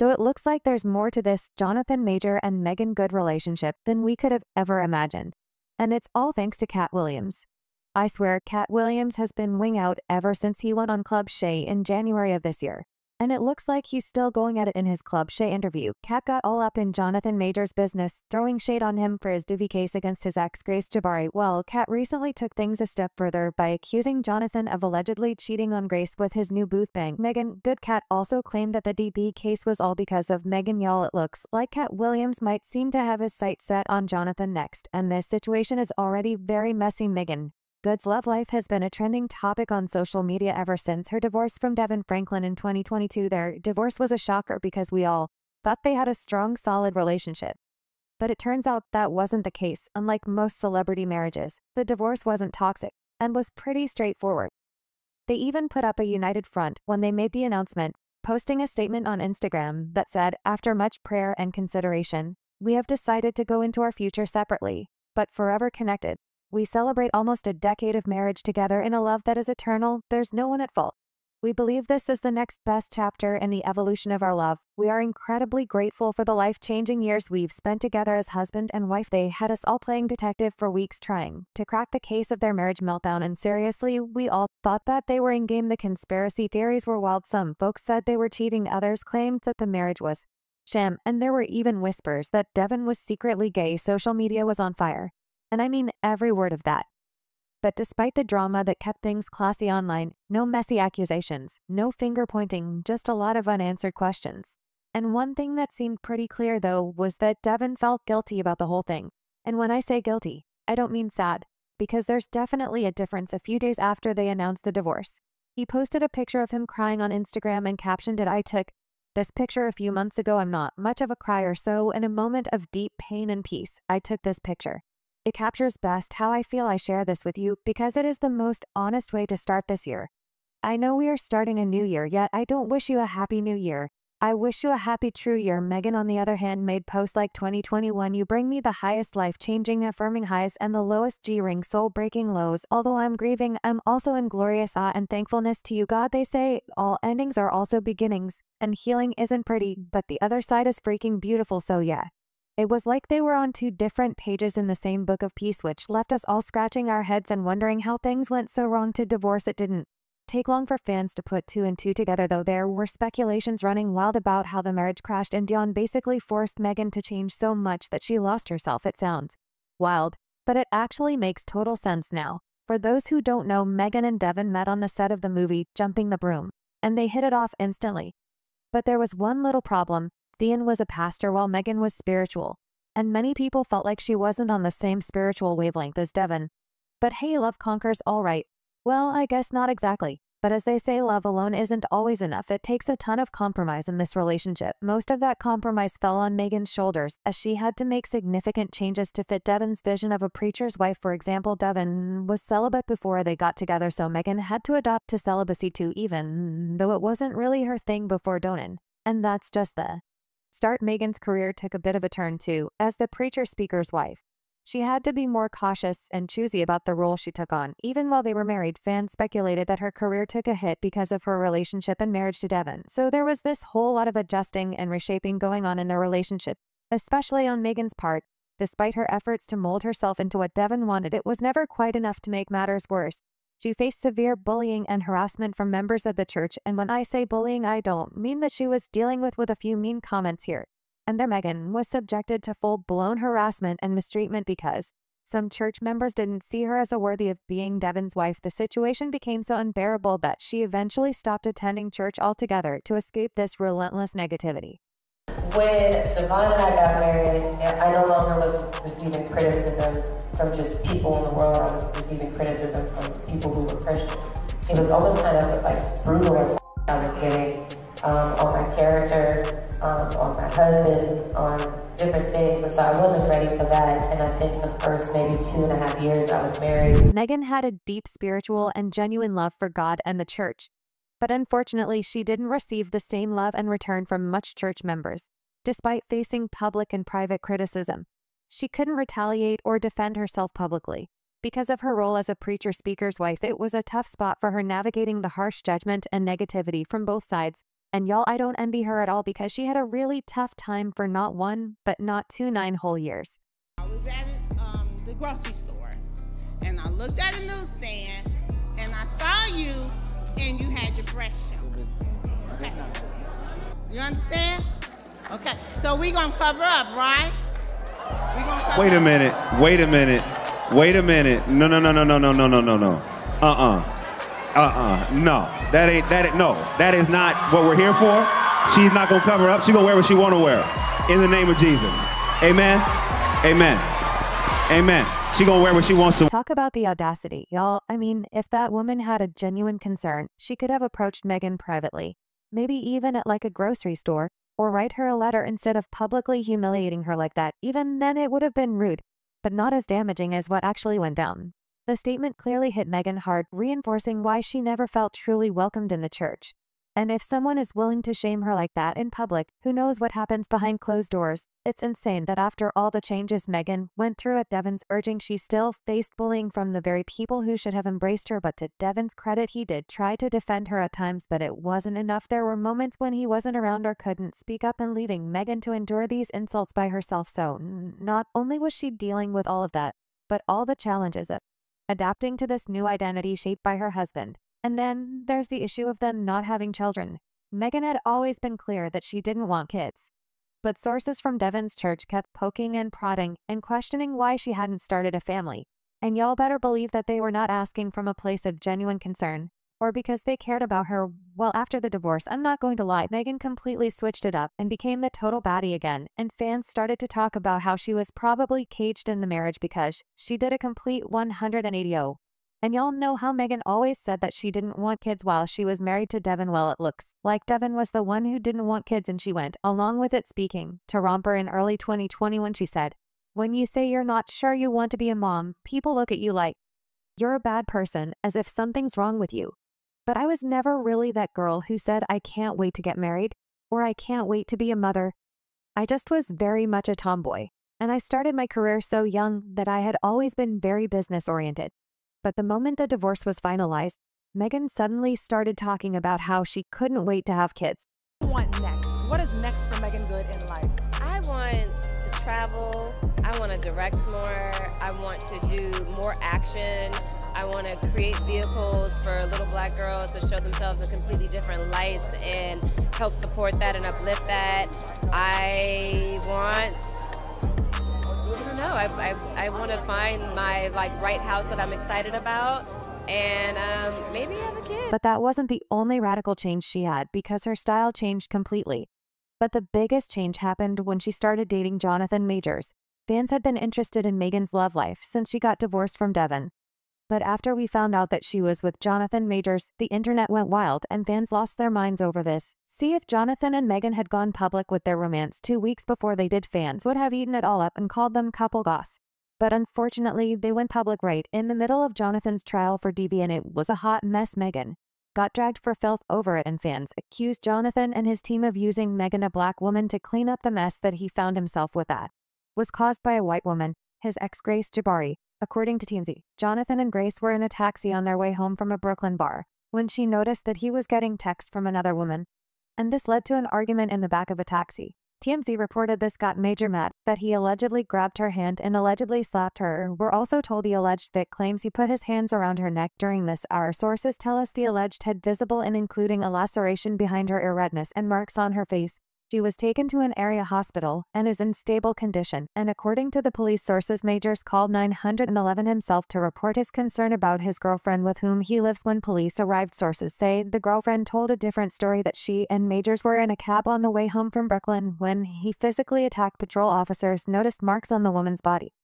So it looks like there's more to this Jonathan Major and Meagan Good relationship than we could have ever imagined. And it's all thanks to Katt Williams. I swear, Katt Williams has been wing out ever since he went on Club Shay in January of this year. And it looks like he's still going at it in his Club Shay interview. Katt got all up in Jonathan Major's business, throwing shade on him for his DV case against his ex Grace Jabbari. Well, Katt recently took things a step further by accusing Jonathan of allegedly cheating on Grace with his new booth bang. Meagan Good Katt also claimed that the DV case was all because of Meagan Y'all. It looks like Katt Williams might seem to have his sights set on Jonathan next, and this situation is already very messy. Meagan Good's love life has been a trending topic on social media ever since her divorce from DeVon Franklin in 2022. Their divorce was a shocker because we all thought they had a strong, solid relationship. But it turns out that wasn't the case. Unlike most celebrity marriages, the divorce wasn't toxic and was pretty straightforward. They even put up a united front when they made the announcement, posting a statement on Instagram that said, After much prayer and consideration, we have decided to go into our future separately, but forever connected. We celebrate almost a decade of marriage together in a love that is eternal. There's no one at fault. We believe this is the next best chapter in the evolution of our love. We are incredibly grateful for the life-changing years we've spent together as husband and wife. They had us all playing detective for weeks trying to crack the case of their marriage meltdown and seriously, we all thought that they were in game. The conspiracy theories were wild. Some folks said they were cheating. Others claimed that the marriage was sham and there were even whispers that DeVon was secretly gay. Social media was on fire and I mean every word of that. But despite the drama that kept things classy online, no messy accusations, no finger pointing, just a lot of unanswered questions. And one thing that seemed pretty clear though was that DeVon felt guilty about the whole thing. And when I say guilty, I don't mean sad, because there's definitely a difference a few days after they announced the divorce. He posted a picture of him crying on Instagram and captioned it I took this picture a few months ago I'm not much of a crier so in a moment of deep pain and peace, I took this picture. It captures best how I feel I share this with you because it is the most honest way to start this year. I know we are starting a new year, yet I don't wish you a happy new year. I wish you a happy true year. Meagan, on the other hand, made posts like 2021 You bring me the highest life changing, affirming highs and the lowest G ring, soul breaking lows. Although I'm grieving, I'm also in glorious awe and thankfulness to you, God. They say all endings are also beginnings, and healing isn't pretty, but the other side is freaking beautiful, so yeah. It was like they were on two different pages in the same book of peace which left us all scratching our heads and wondering how things went so wrong to divorce. It didn't take long for fans to put two and two together though. There were speculations running wild about how the marriage crashed and DeVon basically forced Meagan to change so much that she lost herself it sounds wild. But it actually makes total sense now. For those who don't know Meagan and DeVon met on the set of the movie Jumping the Broom and they hit it off instantly. But there was one little problem DeVon was a pastor while Meagan was spiritual, and many people felt like she wasn't on the same spiritual wavelength as DeVon. But hey, love conquers all right. Well, I guess not exactly. But as they say, love alone isn't always enough. It takes a ton of compromise in this relationship. Most of that compromise fell on Meagan's shoulders, as she had to make significant changes to fit DeVon's vision of a preacher's wife. For example, DeVon was celibate before they got together, so Meagan had to adopt to celibacy too, even though it wasn't really her thing before Donan. And that's just the Start Meagan's career took a bit of a turn too, as the preacher speaker's wife. She had to be more cautious and choosy about the role she took on. Even while they were married, fans speculated that her career took a hit because of her relationship and marriage to DeVon. So there was this whole lot of adjusting and reshaping going on in their relationship, especially on Meagan's part. Despite her efforts to mold herself into what DeVon wanted, it was never quite enough to make matters worse. She faced severe bullying and harassment from members of the church, and when I say bullying, I don't mean that she was dealing with with a few mean comments here. And there Meagan was subjected to full-blown harassment and mistreatment because some church members didn't see her as a worthy of being DeVon's wife. The situation became so unbearable that she eventually stopped attending church altogether to escape this relentless negativity. When DeVon and I got married, I no longer was receiving criticism from just people in the world. I was receiving criticism from people who were Christians. It was almost kind of like brutal I was getting um, on my character, um, on my husband, on different things. So I wasn't ready for that. And I think the first maybe two and a half years I was married. Meagan had a deep spiritual and genuine love for God and the church. But unfortunately, she didn't receive the same love and return from much church members despite facing public and private criticism. She couldn't retaliate or defend herself publicly. Because of her role as a preacher speaker's wife, it was a tough spot for her navigating the harsh judgment and negativity from both sides. And y'all, I don't envy her at all because she had a really tough time for not one, but not two nine whole years. I was at um, the grocery store and I looked at a newsstand and I saw you and you had your breast. Okay. You understand? Okay. So we gonna cover up, right? We gonna cover Wait a up. minute. Wait a minute. Wait a minute. No, no, no, no, no, no, no, no, no, no. Uh-uh. Uh-uh. No. That ain't that ain't, no. That is not what we're here for. She's not gonna cover up. She's gonna wear what she wanna wear. In the name of Jesus. Amen. Amen. Amen. She gonna wear what she wants to Talk about the audacity, y'all. I mean, if that woman had a genuine concern, she could have approached Meagan privately, maybe even at like a grocery store, or write her a letter instead of publicly humiliating her like that. Even then, it would have been rude, but not as damaging as what actually went down. The statement clearly hit Meagan hard, reinforcing why she never felt truly welcomed in the church. And if someone is willing to shame her like that in public, who knows what happens behind closed doors? It's insane that after all the changes Meagan went through at DeVon's urging, she still faced bullying from the very people who should have embraced her. But to DeVon's credit, he did try to defend her at times, but it wasn't enough. There were moments when he wasn't around or couldn't speak up and leaving Meagan to endure these insults by herself. So, not only was she dealing with all of that, but all the challenges of adapting to this new identity shaped by her husband. And then there's the issue of them not having children. Meagan had always been clear that she didn't want kids. But sources from DeVon's church kept poking and prodding and questioning why she hadn't started a family. And y'all better believe that they were not asking from a place of genuine concern or because they cared about her. Well, after the divorce, I'm not going to lie, Meagan completely switched it up and became the total baddie again, and fans started to talk about how she was probably caged in the marriage because she did a complete 180 0. And y'all know how Meagan always said that she didn't want kids while she was married to DeVon. Well, it looks like DeVon was the one who didn't want kids and she went, along with it speaking, to Romper in early 2020 when she said, When you say you're not sure you want to be a mom, people look at you like, you're a bad person, as if something's wrong with you. But I was never really that girl who said I can't wait to get married, or I can't wait to be a mother. I just was very much a tomboy, and I started my career so young that I had always been very business oriented. But the moment the divorce was finalized, Meagan suddenly started talking about how she couldn't wait to have kids. want next? What is next for Meagan Good in life? I want to travel. I want to direct more. I want to do more action. I want to create vehicles for little black girls to show themselves in completely different lights and help support that and uplift that. I want I don't know. I, I, I want to find my like right house that I'm excited about, and um, maybe have a kid. But that wasn't the only radical change she had because her style changed completely. But the biggest change happened when she started dating Jonathan Majors. Fans had been interested in Meagan's love life since she got divorced from DeVon. But after we found out that she was with Jonathan Majors, the internet went wild and fans lost their minds over this. See if Jonathan and Meagan had gone public with their romance two weeks before they did, fans would have eaten it all up and called them couple goss. But unfortunately, they went public right in the middle of Jonathan's trial for DV and it was a hot mess Meagan. Got dragged for filth over it and fans accused Jonathan and his team of using Meagan a black woman to clean up the mess that he found himself with that. Was caused by a white woman, his ex Grace Jabbari. According to TMZ, Jonathan and Grace were in a taxi on their way home from a Brooklyn bar when she noticed that he was getting texts from another woman. And this led to an argument in the back of a taxi. TMZ reported this got Major mad, that he allegedly grabbed her hand and allegedly slapped her. We're also told the alleged Vic claims he put his hands around her neck during this. Our sources tell us the alleged had visible and including a laceration behind her ear redness and marks on her face. She was taken to an area hospital and is in stable condition, and according to the police sources, Majors called 911 himself to report his concern about his girlfriend with whom he lives when police arrived. Sources say the girlfriend told a different story that she and Majors were in a cab on the way home from Brooklyn when he physically attacked patrol officers, noticed marks on the woman's body.